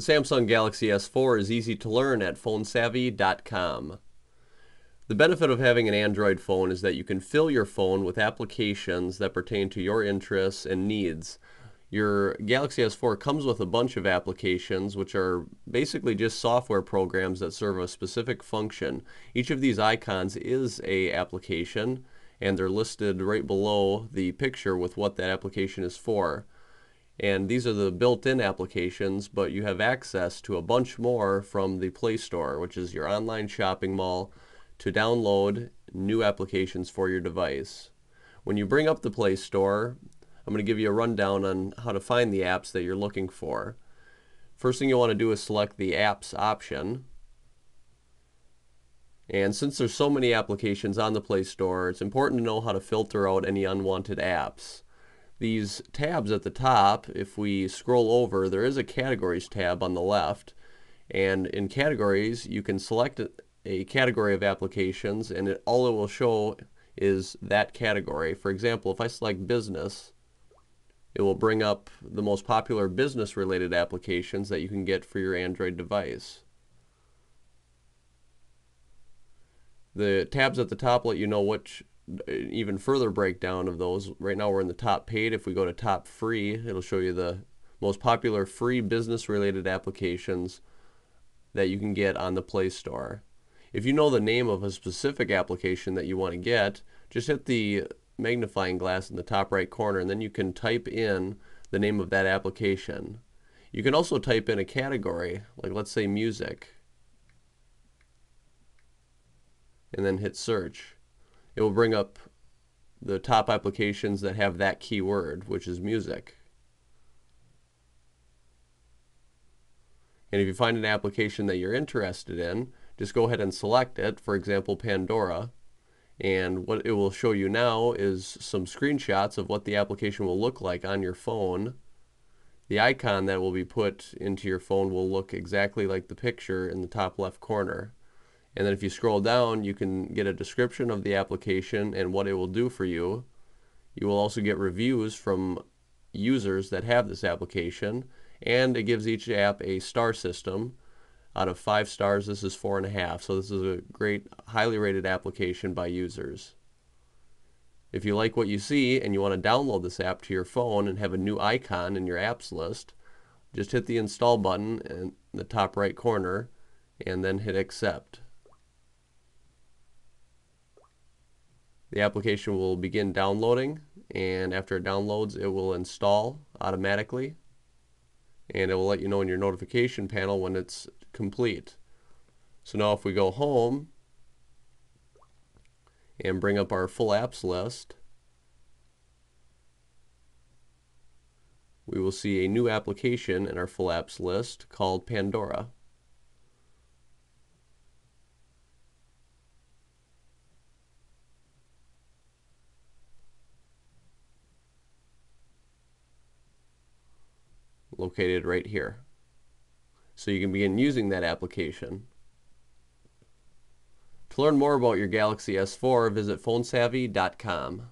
The Samsung Galaxy S4 is easy to learn at phonesavvy.com. The benefit of having an Android phone is that you can fill your phone with applications that pertain to your interests and needs. Your Galaxy S4 comes with a bunch of applications which are basically just software programs that serve a specific function. Each of these icons is a application and they're listed right below the picture with what that application is for. And these are the built-in applications, but you have access to a bunch more from the Play Store, which is your online shopping mall to download new applications for your device. When you bring up the Play Store, I'm going to give you a rundown on how to find the apps that you're looking for. First thing you want to do is select the apps option. And since there's so many applications on the Play Store, it's important to know how to filter out any unwanted apps. These tabs at the top, if we scroll over, there is a categories tab on the left. And in categories, you can select a category of applications and it, all it will show is that category. For example, if I select business, it will bring up the most popular business related applications that you can get for your Android device. The tabs at the top let you know which even further breakdown of those. Right now we're in the top paid. If we go to top free, it'll show you the most popular free business related applications that you can get on the Play Store. If you know the name of a specific application that you want to get, just hit the magnifying glass in the top right corner and then you can type in the name of that application. You can also type in a category, like let's say music, and then hit search. It will bring up the top applications that have that keyword, which is music. And if you find an application that you're interested in, just go ahead and select it, for example Pandora, and what it will show you now is some screenshots of what the application will look like on your phone. The icon that will be put into your phone will look exactly like the picture in the top left corner. And then if you scroll down, you can get a description of the application and what it will do for you. You will also get reviews from users that have this application, and it gives each app a star system out of five stars, this is four and a half. So this is a great, highly rated application by users. If you like what you see and you want to download this app to your phone and have a new icon in your apps list, just hit the install button in the top right corner and then hit accept. The application will begin downloading and after it downloads it will install automatically and it will let you know in your notification panel when it's complete. So now if we go home and bring up our full apps list, we will see a new application in our full apps list called Pandora. Located right here. So you can begin using that application. To learn more about your Galaxy S4, visit phonesavvy.com.